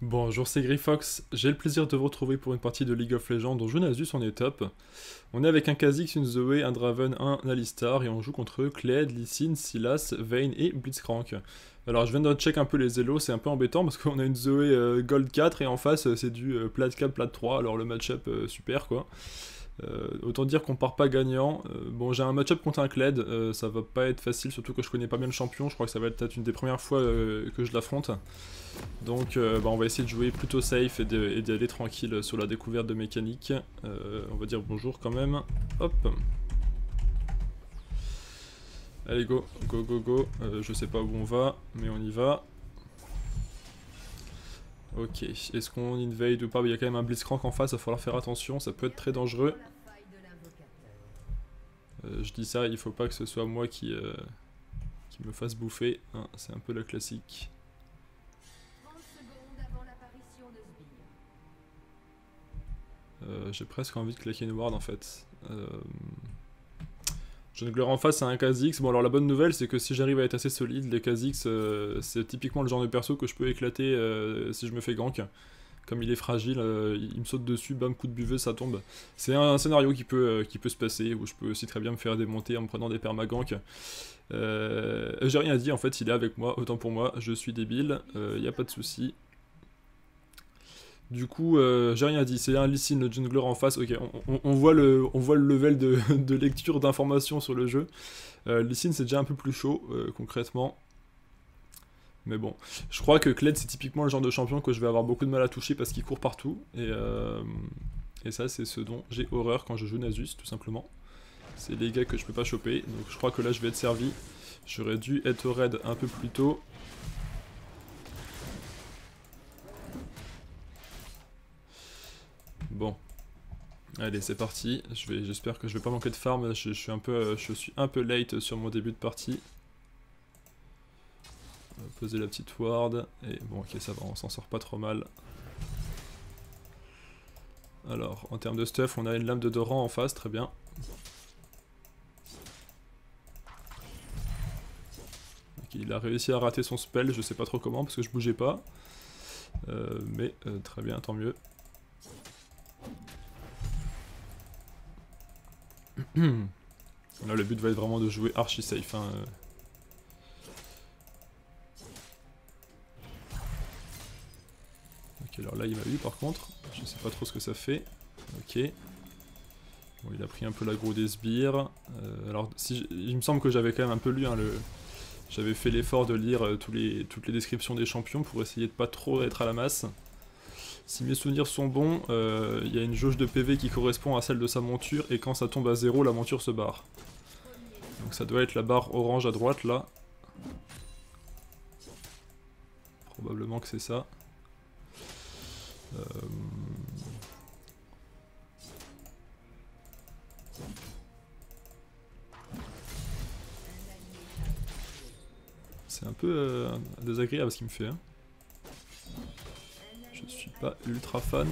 Bonjour, c'est Grifox. J'ai le plaisir de vous retrouver pour une partie de League of Legends dont je Nasus en est top. On est avec un Kha'Zix, une Zoé, un Draven, un Alistar et on joue contre Kled, Lysine, Silas, Vayne et Blitzcrank. Alors je viens de check un peu les élos, c'est un peu embêtant parce qu'on a une Zoé euh, Gold 4 et en face euh, c'est du euh, Plat 4, Plat 3, alors le match-up super quoi. Euh, autant dire qu'on part pas gagnant. Euh, bon, j'ai un match-up contre un Kled, euh, ça va pas être facile, surtout que je connais pas bien le champion. Je crois que ça va être peut-être une des premières fois que je l'affronte. Donc, bah, on va essayer de jouer plutôt safe et d'aller tranquille sur la découverte de mécanique. on va dire bonjour quand même. Hop. Allez, go, go, go, go. je sais pas où on va, mais on y va. Ok, est-ce qu'on invade ou pas? Il y a quand même un Blitzcrank en face, il va falloir faire attention, ça peut être très dangereux. Euh, je dis ça, il faut pas que ce soit moi qui, euh, qui me fasse bouffer, hein, c'est un peu la classique. Euh, j'ai presque envie de claquer une ward en fait. Jungler en face à un Kha'Zix. Bon alors la bonne nouvelle c'est que si j'arrive à être assez solide, les Kha'Zix euh, c'est typiquement le genre de perso que je peux éclater euh, si je me fais gank. Comme il est fragile, euh, il me saute dessus, bam, coup de buveuse, ça tombe. C'est un, scénario qui peut, qui peut se passer, où je peux aussi très bien me faire démonter en me prenant des permaganks. J'ai rien dit en fait, il est avec moi, autant pour moi, je suis débile, il n'y a pas de souci. Du coup, euh, j'ai rien dit, c'est un Lysine, le jungler en face, ok, on, voit, le, on voit le level de, lecture d'informations sur le jeu. Euh, c'est déjà un peu plus chaud, euh, concrètement. Mais bon, je crois que Kled c'est typiquement le genre de champion que je vais avoir beaucoup de mal à toucher parce qu'il court partout. Et, euh, et ça c'est ce dont j'ai horreur quand je joue Nasus, tout simplement. C'est les gars que je peux pas choper, donc je crois que là je vais être servi. J'aurais dû être raid un peu plus tôt. Bon. Allez, c'est parti. J'espère que je vais pas manquer de farm. Je, suis un peu, euh, je suis un peu late sur mon début de partie. On va poser la petite ward. Et bon, ok, ça va, on s'en sort pas trop mal. Alors, en termes de stuff, on a une lame de Doran en face, très bien. il a réussi à rater son spell, je sais pas trop comment parce que je bougeais pas. Euh, mais euh, très bien, tant mieux. Là, le but va être vraiment de jouer archi safe. Hein. Ok, alors là, il m'a eu par contre. Je sais pas trop ce que ça fait. Ok. Bon, il a pris un peu l'aggro des sbires. Euh, alors, si il me semble que j'avais quand même un peu lu hein, le... J'avais fait l'effort de lire euh, toutes les descriptions des champions pour essayer de pas trop être à la masse. Si mes souvenirs sont bons, euh, il y a une jauge de PV qui correspond à celle de sa monture, et quand ça tombe à zéro, la monture se barre. Donc ça doit être la barre orange à droite, là. Probablement que c'est ça. Euh, c'est un peu euh, désagréable ce qu'il me fait. Hein pas ultra fan.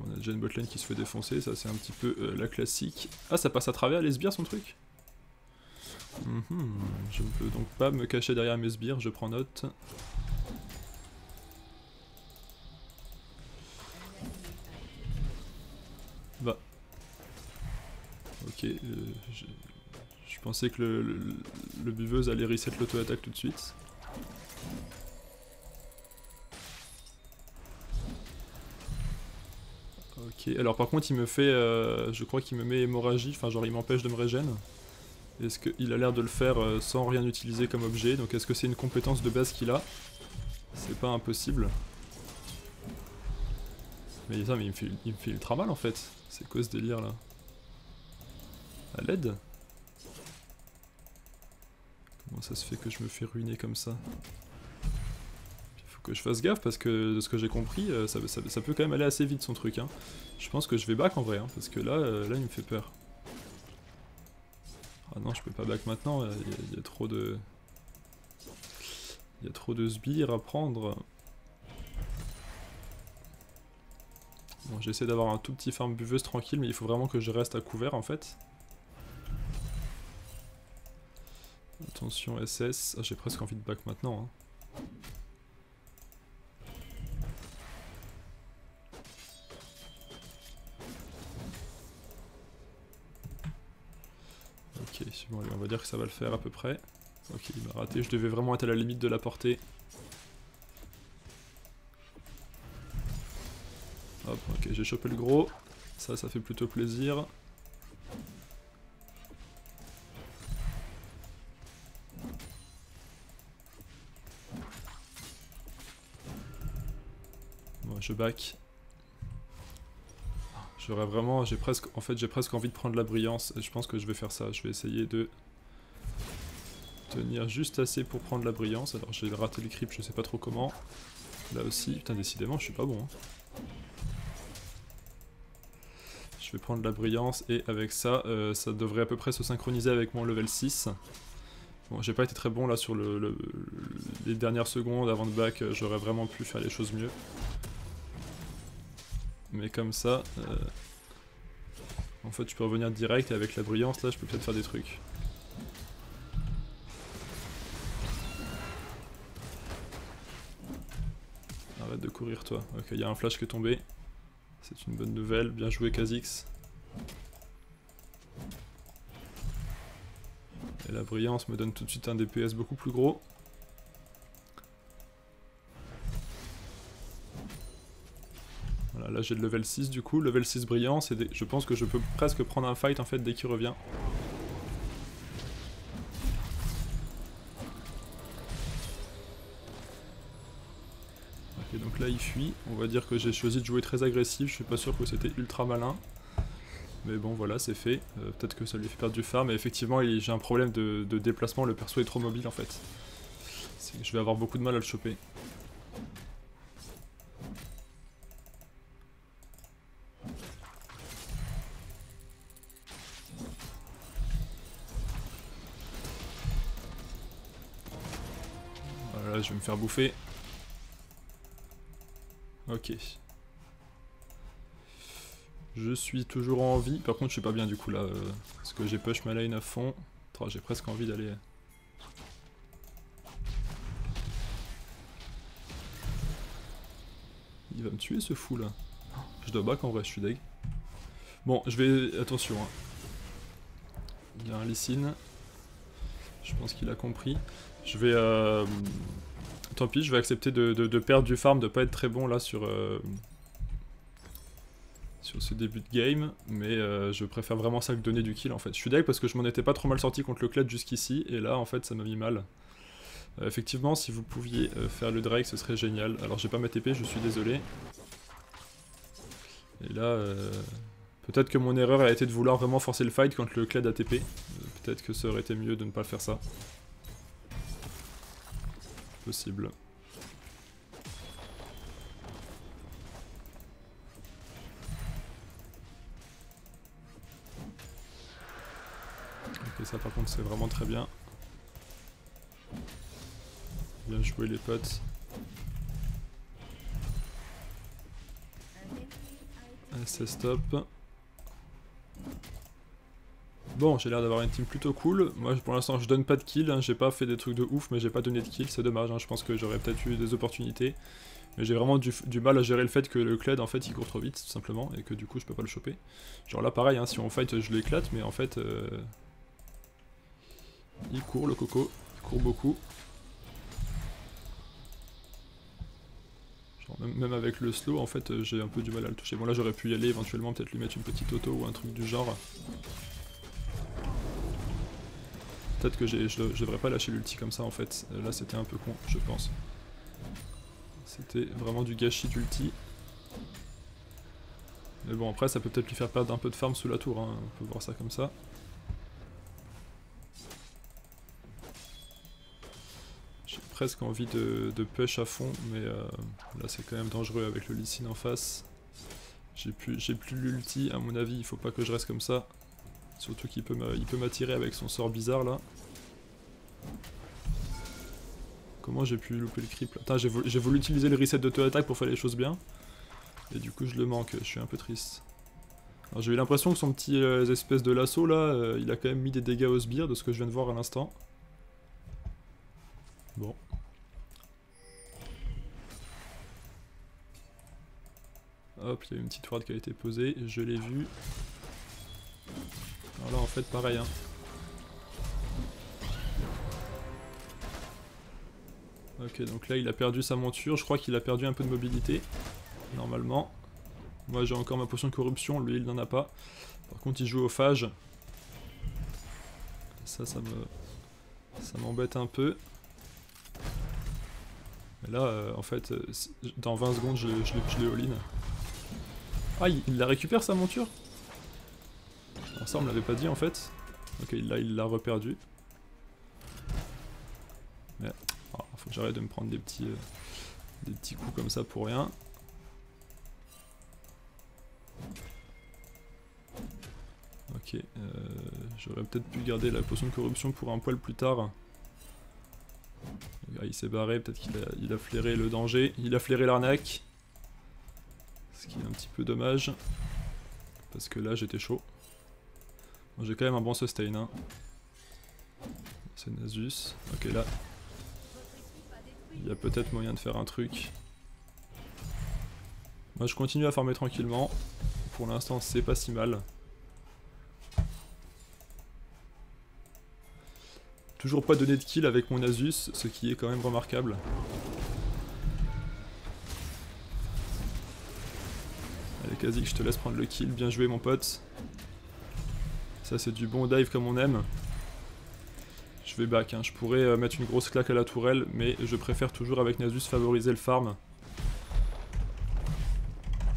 on a déjà une botlane qui se fait défoncer, ça c'est un petit peu euh, la classique. Ah, ça passe à travers les sbires son truc? Mhm, Je ne peux donc pas me cacher derrière mes sbires, je prends note. Bah. Ok, euh, je, pensais que le, le buveuse allait reset l'auto-attaque tout de suite. Alors par contre il me fait, euh, je crois qu'il me met hémorragie, enfin genre il m'empêche de me régène. Est-ce qu'il a l'air de le faire euh, sans rien utiliser comme objet, donc est-ce que c'est une compétence de base qu'il a? C'est pas impossible. Mais ça, mais il me, fait, il me fait ultra mal en fait, c'est quoi ce délire là? À l'aide? Comment ça se fait que je me fais ruiner comme ça? Que je fasse gaffe parce que de ce que j'ai compris, euh, ça, peut quand même aller assez vite son truc. Hein. Je pense que je vais back en vrai, hein, parce que là, euh, là il me fait peur. Ah non, je peux pas back maintenant, il y, a trop de... Il y a trop de sbires à prendre. Bon, j'essaie d'avoir un tout petit farm buveuse tranquille, mais il faut vraiment que je reste à couvert en fait. Attention SS, ah, j'ai presque envie de back maintenant. Hein. Ça va le faire à peu près. Ok, il m'a raté, je devais vraiment être à la limite de la portée. Hop, ok, j'ai chopé le gros. Ça, ça fait plutôt plaisir. Bon, je back. J'aurais vraiment, j'ai presque, en fait j'ai presque envie de prendre la brillance et je pense que je vais faire ça. Je vais essayer de tenir juste assez pour prendre la brillance. Alors j'ai raté le creep, je sais pas trop comment. Là aussi, putain décidément je suis pas bon. Hein. Je vais prendre la brillance et avec ça, euh, ça devrait à peu près se synchroniser avec mon level 6. Bon, j'ai pas été très bon là sur le, les dernières secondes avant de back, j'aurais vraiment pu faire les choses mieux. Mais comme ça, euh, en fait je peux revenir direct et avec la brillance là je peux peut-être faire des trucs. De courir toi. Ok, il y a un flash qui est tombé. C'est une bonne nouvelle, bien joué Kha'Zix. Et la brillance me donne tout de suite un DPS beaucoup plus gros. là j'ai le level 6 du coup, level 6 brillant, je pense que je peux presque prendre un fight en fait dès qu'il revient. Donc là il fuit, on va dire que j'ai choisi de jouer très agressif, je suis pas sûr que c'était ultra malin. Mais bon voilà c'est fait, euh, peut-être que ça lui fait perdre du farm, mais effectivement j'ai un problème de, déplacement, le perso est trop mobile en fait. Je vais avoir beaucoup de mal à le choper. je vais me faire bouffer. Ok. Je suis toujours en vie. Par contre, je suis pas bien du coup là. Euh, parce que j'ai push ma lane à fond. J'ai presque envie d'aller... Il va me tuer ce fou là. Je dois back en vrai, je suis deg. Bon, je vais... Attention. Hein. Il y a un Lysine. Je pense qu'il a compris. Je vais... Euh... Tant pis, je vais accepter de, perdre du farm, de pas être très bon là sur, euh, sur ce début de game, mais euh, je préfère vraiment ça que donner du kill en fait. Je suis deck parce que je m'en étais pas trop mal sorti contre le Kled jusqu'ici, et là en fait ça m'a mis mal. Euh, effectivement, si vous pouviez faire le Drake, ce serait génial. Alors j'ai pas ma TP, je suis désolé. Et là, peut-être que mon erreur a été de vouloir vraiment forcer le fight quand le Kled a TP. peut-être que ça aurait été mieux de ne pas faire ça possible. Ok, ça par contre c'est vraiment très bien. Bien joué les potes. C'est stop. Bon, j'ai l'air d'avoir une team plutôt cool. Moi, pour l'instant, je donne pas de kills. Hein. J'ai pas fait des trucs de ouf, mais j'ai pas donné de kills. C'est dommage. Hein. Je pense que j'aurais peut-être eu des opportunités. Mais j'ai vraiment du, mal à gérer le fait que le Kled, en fait, il court trop vite, tout simplement. Et que du coup, je peux pas le choper. Genre là, pareil, hein, si on fight, je l'éclate. Mais en fait... Euh, il court, le coco. Il court beaucoup. Genre, même, avec le slow, en fait, j'ai un peu du mal à le toucher. Bon, là, j'aurais pu y aller, éventuellement, peut-être lui mettre une petite auto ou un truc du genre. Peut-être que je, devrais pas lâcher l'ulti comme ça en fait. Là c'était un peu con, je pense. C'était vraiment du gâchis d'ulti. Mais bon après ça peut peut-être lui faire perdre un peu de farm sous la tour, hein. on peut voir ça comme ça. J'ai presque envie de, push à fond, mais euh, là c'est quand même dangereux avec le Lee en face. J'ai plus, plus l'ulti, à mon avis il faut pas que je reste comme ça. Surtout qu'il peut m'attirer avec son sort bizarre là. Comment j'ai pu louper le creep là j'ai voulu, utiliser le reset d'auto-attaque pour faire les choses bien. Et du coup je le manque, je suis un peu triste. J'ai eu l'impression que son petit euh, espèce de lasso là, euh, il a quand même mis des dégâts au sbire de ce que je viens de voir à l'instant. Bon. Hop, il y a une petite ward qui a été posée, je l'ai vu. Alors là en fait pareil hein. Ok, donc là il a perdu sa monture, je crois qu'il a perdu un peu de mobilité, normalement. Moi j'ai encore ma potion de corruption, lui il n'en a pas. Par contre il joue au phage. Ça, ça me... Ça m'embête un peu. Et là, euh, en fait, euh, dans 20 secondes, je, je l'ai all-in. Ah, il, la récupère sa monture? Ça, on me l'avait pas dit en fait. Ok, là, il l'a reperdu. Mais, oh, faut que j'arrête de me prendre des petits, euh, des petits coups comme ça pour rien. Ok, j'aurais peut-être pu garder la potion de corruption pour un poil plus tard. Ah, il s'est barré, peut-être qu'il a, il a flairé le danger, il a flairé l'arnaque. Ce qui est un petit peu dommage. Parce que là j'étais chaud. j'ai quand même un bon sustain. Hein. C'est Nasus. Ok là. Il y a peut-être moyen de faire un truc. Moi je continue à farmer tranquillement. Pour l'instant c'est pas si mal. Toujours pas donné de kill avec mon Asus, ce qui est quand même remarquable. Allez Kazik, je te laisse prendre le kill, bien joué mon pote. Ça c'est du bon dive comme on aime. Je vais back, hein. je pourrais euh, mettre une grosse claque à la tourelle, mais je préfère toujours avec Nasus favoriser le farm.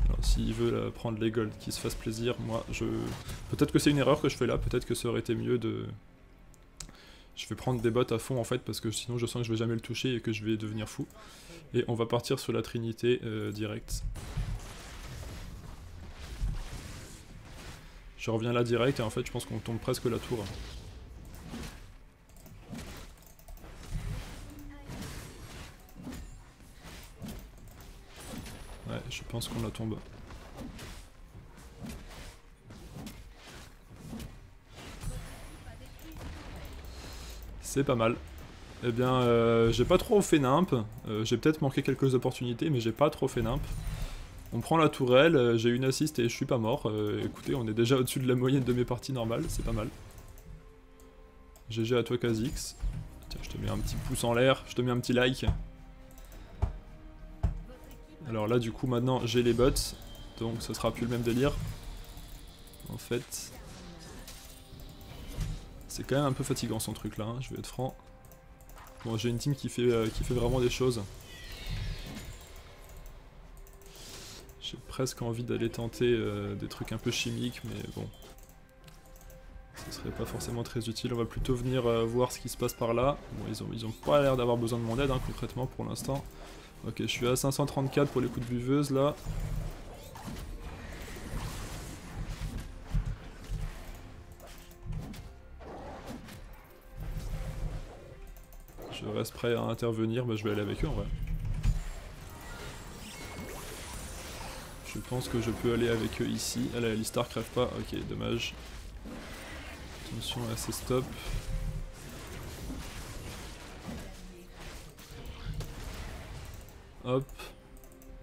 Alors s'il veut euh, prendre les golds, qu'il se fasse plaisir, moi je... Peut-être que c'est une erreur que je fais là, peut-être que ça aurait été mieux de je vais prendre des bottes à fond en fait parce que sinon je sens que je vais jamais le toucher et que je vais devenir fou. Et on va partir sur la trinité euh, direct. Je reviens là direct et en fait je pense qu'on tombe presque la tour. Je pense qu'on la tombe. C'est pas mal. Eh bien, euh, j'ai pas trop fait nimp. Euh, j'ai peut-être manqué quelques opportunités, mais j'ai pas trop fait nimp. On prend la tourelle, euh, j'ai une assist et je suis pas mort. écoutez, on est déjà au-dessus de la moyenne de mes parties normales, c'est pas mal. GG à toi Kha'Zix. Tiens, je te mets un petit pouce en l'air, je te mets un petit like. Alors là, du coup, maintenant, j'ai les bots, donc ce sera plus le même délire. En fait, c'est quand même un peu fatigant son truc là, hein, je vais être franc. Bon, j'ai une team qui fait, euh, vraiment des choses. J'ai presque envie d'aller tenter euh, des trucs un peu chimiques, mais bon. Ce serait pas forcément très utile, on va plutôt venir euh, voir ce qui se passe par là. Bon, ils ont, ils ont pas l'air d'avoir besoin de mon aide, hein, concrètement, pour l'instant. Ok, je suis à 534 pour les coups de buveuse, là. reste prêt à intervenir, bah, je vais aller avec eux en vrai. Je pense que je peux aller avec eux ici. Ah la Alistar crève pas, ok dommage. Attention à ces stops. Hop.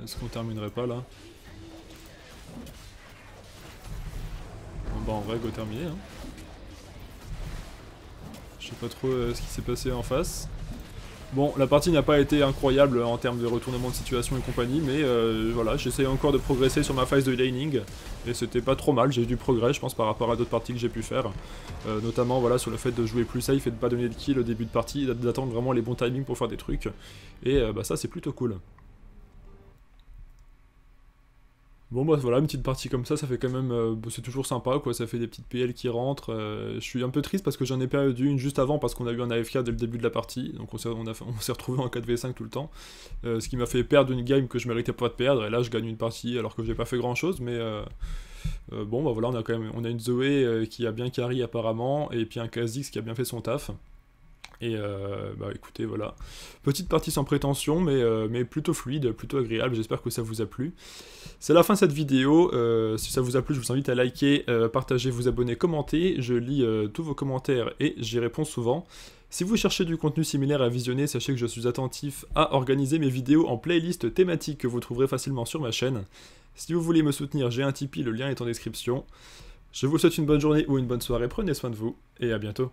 Est-ce qu'on terminerait pas là? Bon bah en vrai go terminer hein. Je sais pas trop euh, ce qui s'est passé en face. Bon, la partie n'a pas été incroyable en termes de retournement de situation et compagnie, mais euh, voilà, j'essaie encore de progresser sur ma phase de laning, et c'était pas trop mal, j'ai eu du progrès je pense par rapport à d'autres parties que j'ai pu faire, euh, notamment voilà sur le fait de jouer plus safe et de pas donner de kill au début de partie, d'attendre vraiment les bons timings pour faire des trucs, et euh, bah ça c'est plutôt cool. Bon bah voilà, une petite partie comme ça, ça fait quand même... Euh, bah, c'est toujours sympa quoi, ça fait des petites PL qui rentrent. Euh, je suis un peu triste parce que j'en ai perdu une juste avant parce qu'on a eu un AFK dès le début de la partie. Donc on s'est retrouvé en 4v5 tout le temps. Euh, ce qui m'a fait perdre une game que je méritais pas de perdre. Et là je gagne une partie alors que j'ai pas fait grand chose. Mais bon bah voilà, on a quand même on a une Zoé qui a bien carry apparemment. Et puis un Kha'Zix qui a bien fait son taf. Et euh, bah écoutez, voilà. Petite partie sans prétention, mais, euh, mais plutôt fluide, plutôt agréable. J'espère que ça vous a plu. C'est la fin de cette vidéo. Euh, si ça vous a plu, je vous invite à liker, partager, vous abonner, commenter. Je lis tous vos commentaires et j'y réponds souvent. Si vous cherchez du contenu similaire à visionner, sachez que je suis attentif à organiser mes vidéos en playlist thématique que vous trouverez facilement sur ma chaîne. Si vous voulez me soutenir, j'ai un Tipeee, le lien est en description. Je vous souhaite une bonne journée ou une bonne soirée, prenez soin de vous, et à bientôt.